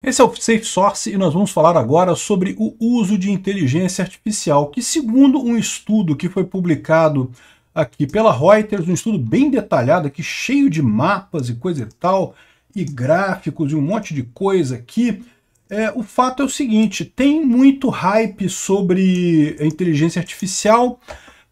Esse é o Safe Source e nós vamos falar agora sobre o uso de inteligência artificial, que segundo um estudo que foi publicado aqui pela Reuters, um estudo bem detalhado aqui, cheio de mapas e coisa e tal, e gráficos e um monte de coisa aqui, é, o fato é o seguinte, tem muito hype sobre a inteligência artificial,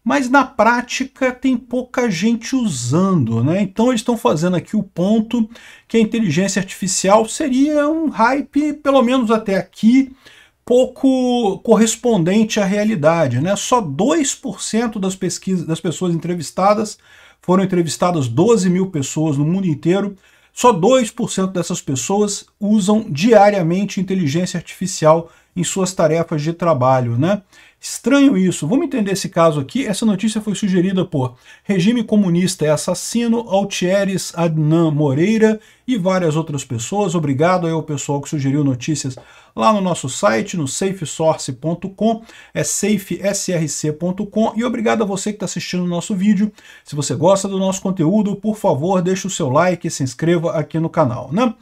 mas na prática tem pouca gente usando, né? Então eles estão fazendo aqui o ponto que a inteligência artificial seria um hype, pelo menos até aqui, pouco correspondente à realidade, né? Só 2% das pesquisas das pessoas entrevistadas foram entrevistadas 12 mil pessoas no mundo inteiro. Só 2% dessas pessoas usam diariamente inteligência artificial em suas tarefas de trabalho, né? Estranho isso. Vamos entender esse caso aqui. Essa notícia foi sugerida por Regime Comunista é Assassino, Altieres Adnan Moreira e várias outras pessoas. Obrigado aí ao pessoal que sugeriu notícias lá no nosso site, no safesource.com, é safesrc.com e obrigado a você que está assistindo o nosso vídeo. Se você gosta do nosso conteúdo, por favor, deixe o seu like e se inscreva aqui no canal, né?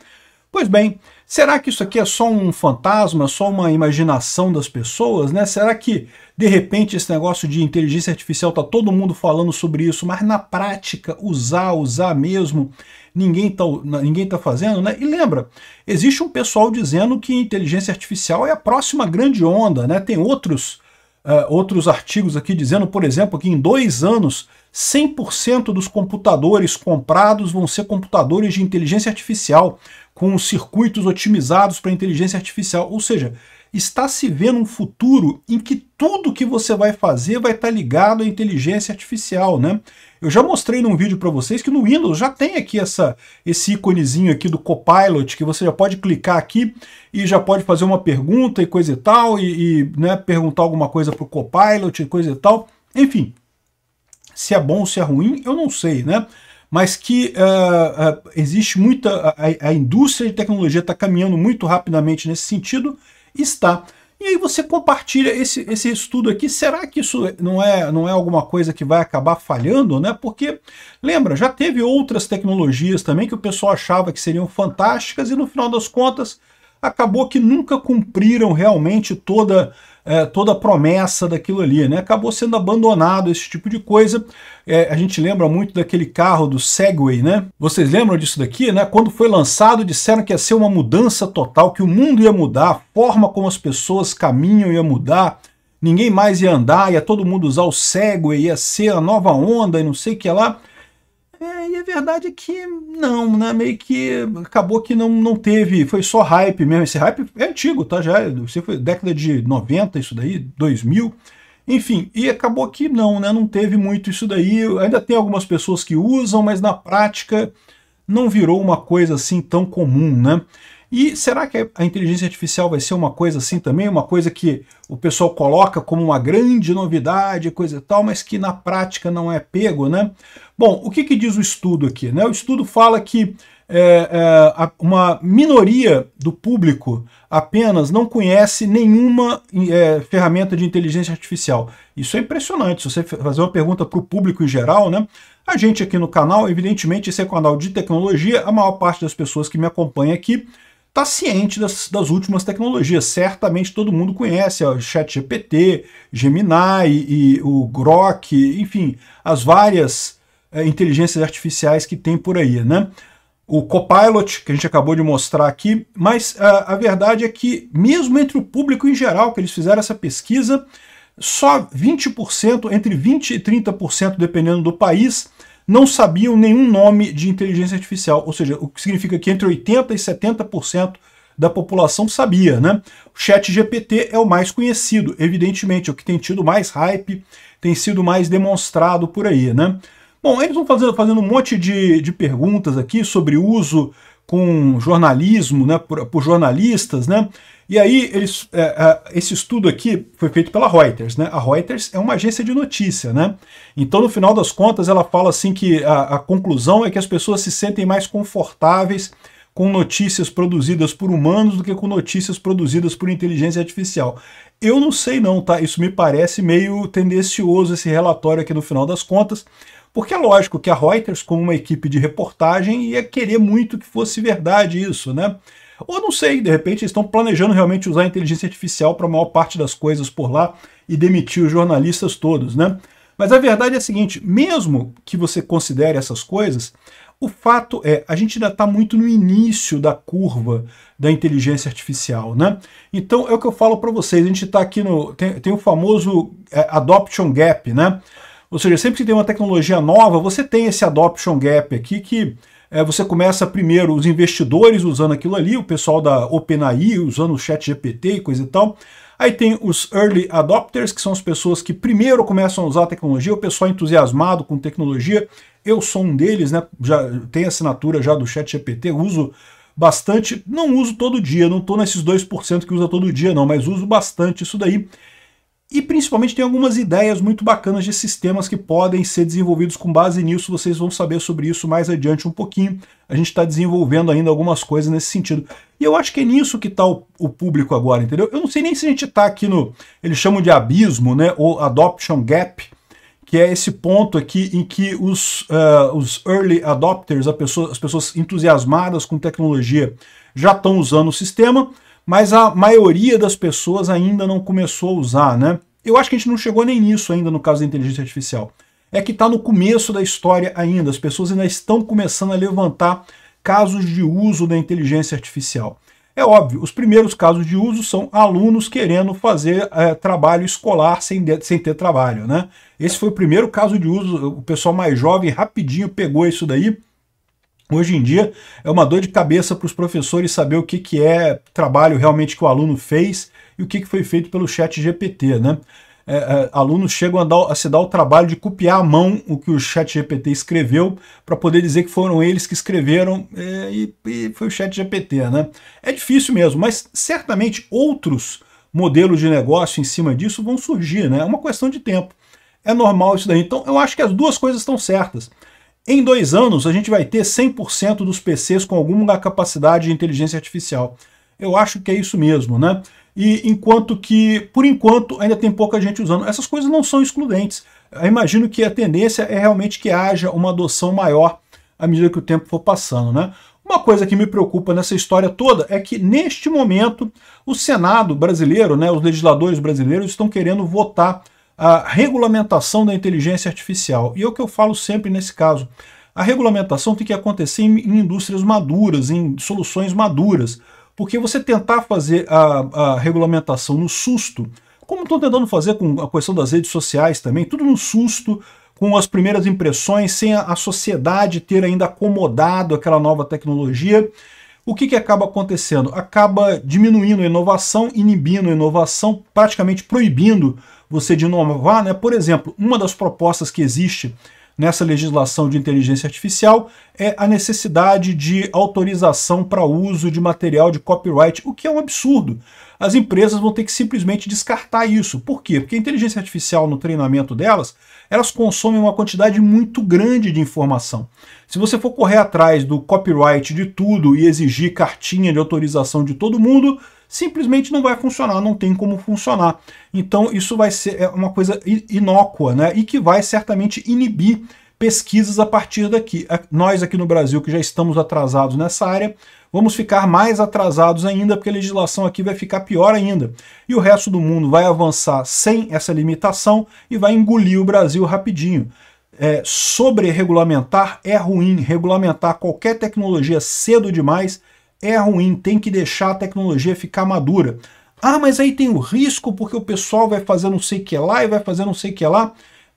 Pois bem, será que isso aqui é só um fantasma, só uma imaginação das pessoas? Né? Será que, de repente, esse negócio de inteligência artificial está todo mundo falando sobre isso, mas na prática, usar, usar mesmo, ninguém está ninguém tá fazendo? Né? E lembra, existe um pessoal dizendo que inteligência artificial é a próxima grande onda, né? tem outros, uh, outros artigos aqui dizendo, por exemplo, que em dois anos 100% dos computadores comprados vão ser computadores de inteligência artificial com circuitos otimizados para inteligência artificial. Ou seja, está se vendo um futuro em que tudo que você vai fazer vai estar ligado à inteligência artificial, né? Eu já mostrei num vídeo para vocês que no Windows já tem aqui essa, esse íconezinho aqui do Copilot, que você já pode clicar aqui e já pode fazer uma pergunta e coisa e tal, e, e né, perguntar alguma coisa para o Copilot e coisa e tal. Enfim, se é bom ou se é ruim, eu não sei, né? mas que uh, uh, existe muita. A, a, indústria de tecnologia está caminhando muito rapidamente nesse sentido, está. E aí você compartilha esse, esse estudo aqui. Será que isso não é, não é alguma coisa que vai acabar falhando? Né? Porque, lembra, já teve outras tecnologias também que o pessoal achava que seriam fantásticas e no final das contas acabou que nunca cumpriram realmente toda é, toda a promessa daquilo ali, né? Acabou sendo abandonado esse tipo de coisa. É, a gente lembra muito daquele carro do Segway, né? Vocês lembram disso daqui, né? Quando foi lançado, disseram que ia ser uma mudança total, que o mundo ia mudar, a forma como as pessoas caminham ia mudar, ninguém mais ia andar, ia todo mundo usar o Segway, ia ser a nova onda e não sei o que lá. É, e a verdade é que não, né? Meio que acabou que não, não teve, foi só hype mesmo. Esse hype é antigo, tá? Já é, foi década de 90, isso daí, 2000. Enfim, e acabou que não, né? Não teve muito isso daí. Ainda tem algumas pessoas que usam, mas na prática não virou uma coisa assim tão comum, né? E será que a inteligência artificial vai ser uma coisa assim também? Uma coisa que o pessoal coloca como uma grande novidade, coisa e tal, mas que na prática não é pego, né? Bom, o que, que diz o estudo aqui? Né? O estudo fala que é, é, uma minoria do público apenas não conhece nenhuma é, ferramenta de inteligência artificial. Isso é impressionante. Se você fazer uma pergunta para o público em geral, né? A gente aqui no canal, evidentemente, esse é canal de tecnologia, a maior parte das pessoas que me acompanham aqui está ciente das, das, últimas tecnologias. Certamente todo mundo conhece o ChatGPT, Gemini e o Grok, enfim, as várias é, inteligências artificiais que tem por aí, né? O Copilot, que a gente acabou de mostrar aqui, mas a, ah, a verdade é que, mesmo entre o público em geral, que eles fizeram essa pesquisa, só 20%, entre 20% e 30%, dependendo do país, não sabiam nenhum nome de inteligência artificial, ou seja, o que significa que entre 80% e 70% da população sabia, né? O chat GPT é o mais conhecido, evidentemente, é o que tem tido mais hype, tem sido mais demonstrado por aí, né? Bom, eles vão fazendo, fazendo um monte de, de perguntas aqui sobre uso com jornalismo, né, por, por jornalistas, né? E aí, eles, é, é, esse estudo aqui foi feito pela Reuters, né? A Reuters é uma agência de notícia, né? Então, no final das contas, ela fala assim que a, a conclusão é que as pessoas se sentem mais confortáveis com notícias produzidas por humanos do que com notícias produzidas por inteligência artificial. Eu não sei não, tá? Isso me parece meio tendencioso esse relatório aqui no final das contas, porque é lógico que a Reuters, como uma equipe de reportagem, ia querer muito que fosse verdade isso, né? Ou não sei, de repente eles estão planejando realmente usar a inteligência artificial para a maior parte das coisas por lá e demitir os jornalistas todos, né? Mas a verdade é a seguinte: mesmo que você considere essas coisas, o fato é, a gente ainda está muito no início da curva da inteligência artificial, né? Então é o que eu falo para vocês, a gente está aqui no. Tem, tem, o famoso é, adoption gap, né? Ou seja, sempre que tem uma tecnologia nova, você tem esse adoption gap aqui que é, você começa primeiro os investidores usando aquilo ali, o pessoal da OpenAI usando o chat GPT e coisa e tal. Aí tem os early adopters, que são as pessoas que primeiro começam a usar a tecnologia, o pessoal entusiasmado com tecnologia. Eu sou um deles, né? Já tenho assinatura já do Chat GPT, uso bastante, não uso todo dia, não estou nesses 2% que usa todo dia não, mas uso bastante isso daí. E principalmente tem algumas ideias muito bacanas de sistemas que podem ser desenvolvidos com base nisso. Vocês vão saber sobre isso mais adiante um pouquinho. A gente está desenvolvendo ainda algumas coisas nesse sentido. E eu acho que é nisso que está o, o, público agora, entendeu? Eu não sei nem se a gente está aqui no. Eles chamam de abismo, né? Ou adoption gap, que é esse ponto aqui em que os, uh, os early adopters, pessoa, as pessoas entusiasmadas com tecnologia, já estão usando o sistema mas a maioria das pessoas ainda não começou a usar, né? Eu acho que a gente não chegou nem nisso ainda no caso da inteligência artificial. É que está no começo da história ainda, as pessoas ainda estão começando a levantar casos de uso da inteligência artificial. É óbvio, os primeiros casos de uso são alunos querendo fazer é, trabalho escolar sem, de, sem ter trabalho, né? Esse foi o primeiro caso de uso, o pessoal mais jovem rapidinho pegou isso daí Hoje em dia é uma dor de cabeça para os professores saber o que, que é trabalho realmente que o aluno fez e o que, que foi feito pelo chat GPT. Né? É, é, alunos chegam a, dar, a, se dar o trabalho de copiar à mão o que o chat GPT escreveu para poder dizer que foram eles que escreveram é, e, e, foi o chat GPT. Né? É difícil mesmo, mas certamente outros modelos de negócio em cima disso vão surgir. Né? É uma questão de tempo. É normal isso daí. Então eu acho que as duas coisas estão certas. Em dois anos, a gente vai ter 100% dos PCs com alguma capacidade de inteligência artificial. Eu acho que é isso mesmo, né? E enquanto que, por enquanto, ainda tem pouca gente usando. Essas coisas não são excludentes. Eu imagino que a tendência é realmente que haja uma adoção maior à medida que o tempo for passando, né? Uma coisa que me preocupa nessa história toda é que, neste momento, o Senado brasileiro, né, os legisladores brasileiros, estão querendo votar a regulamentação da inteligência artificial. E é o que eu falo sempre nesse caso. A regulamentação tem que acontecer em, em indústrias maduras, em soluções maduras. Porque você tentar fazer a, a regulamentação no susto, como estão tentando fazer com a questão das redes sociais também, tudo no susto, com as primeiras impressões, sem a, a sociedade ter ainda acomodado aquela nova tecnologia, o que, que acaba acontecendo? Acaba diminuindo a inovação, inibindo a inovação, praticamente proibindo você de inovar. Né? Por exemplo, uma das propostas que existe nessa legislação de inteligência artificial é a necessidade de autorização para uso de material de copyright, o que é um absurdo. As empresas vão ter que simplesmente descartar isso. Por quê? Porque a inteligência artificial, no treinamento delas, elas consomem uma quantidade muito grande de informação. Se você for correr atrás do copyright de tudo e exigir cartinha de autorização de todo mundo, simplesmente não vai funcionar, não tem como funcionar. Então isso vai ser é uma coisa inócua, né? E que vai certamente inibir pesquisas a partir daqui. Nós aqui no Brasil, que já estamos atrasados nessa área, vamos ficar mais atrasados ainda, porque a legislação aqui vai ficar pior ainda. E o resto do mundo vai avançar sem essa limitação e vai engolir o Brasil rapidinho. É, sobre regulamentar é ruim, regulamentar qualquer tecnologia cedo demais é ruim, tem que deixar a tecnologia ficar madura. Ah, mas aí tem o risco porque o pessoal vai fazer não sei o que lá e vai fazer não sei o que lá.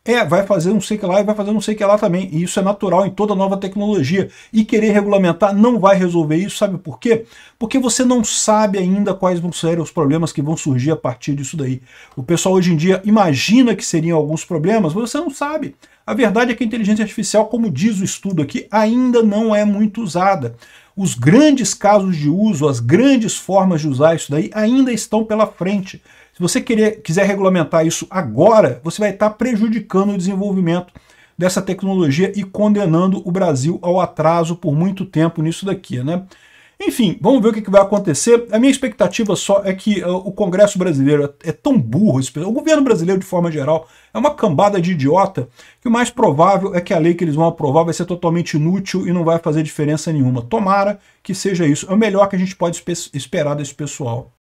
É, vai fazer não sei o que lá e vai fazer não sei o que lá também. E isso é natural em toda nova tecnologia. E querer regulamentar não vai resolver isso, sabe por quê? Porque você não sabe ainda quais vão ser os problemas que vão surgir a partir disso daí. O pessoal hoje em dia imagina que seriam alguns problemas, mas você não sabe. A verdade é que a inteligência artificial, como diz o estudo aqui, ainda não é muito usada os grandes casos de uso, as grandes formas de usar isso daí ainda estão pela frente. Se você querer, quiser regulamentar isso agora, você vai estar prejudicando o desenvolvimento dessa tecnologia e condenando o Brasil ao atraso por muito tempo nisso daqui, né? Enfim, vamos ver o que vai acontecer. A minha expectativa só é que uh, o Congresso brasileiro é tão burro, o governo brasileiro de forma geral é uma cambada de idiota, que o mais provável é que a lei que eles vão aprovar vai ser totalmente inútil e não vai fazer diferença nenhuma. Tomara que seja isso. É o melhor que a gente pode esperar desse pessoal.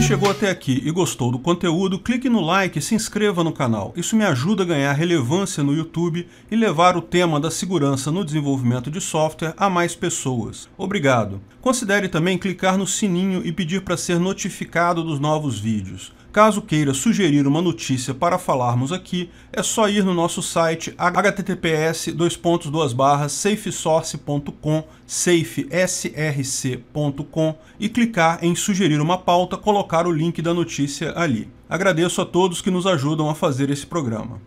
Se chegou até aqui e gostou do conteúdo, clique no like e se inscreva no canal. Isso me ajuda a ganhar relevância no YouTube e levar o tema da segurança no desenvolvimento de software a mais pessoas. Obrigado. Considere também clicar no sininho e pedir para ser notificado dos novos vídeos. Caso queira sugerir uma notícia para falarmos aqui, é só ir no nosso site https safesource.com, safesrc.com e clicar em sugerir uma pauta, colocar o link da notícia ali. Agradeço a todos que nos ajudam a fazer esse programa.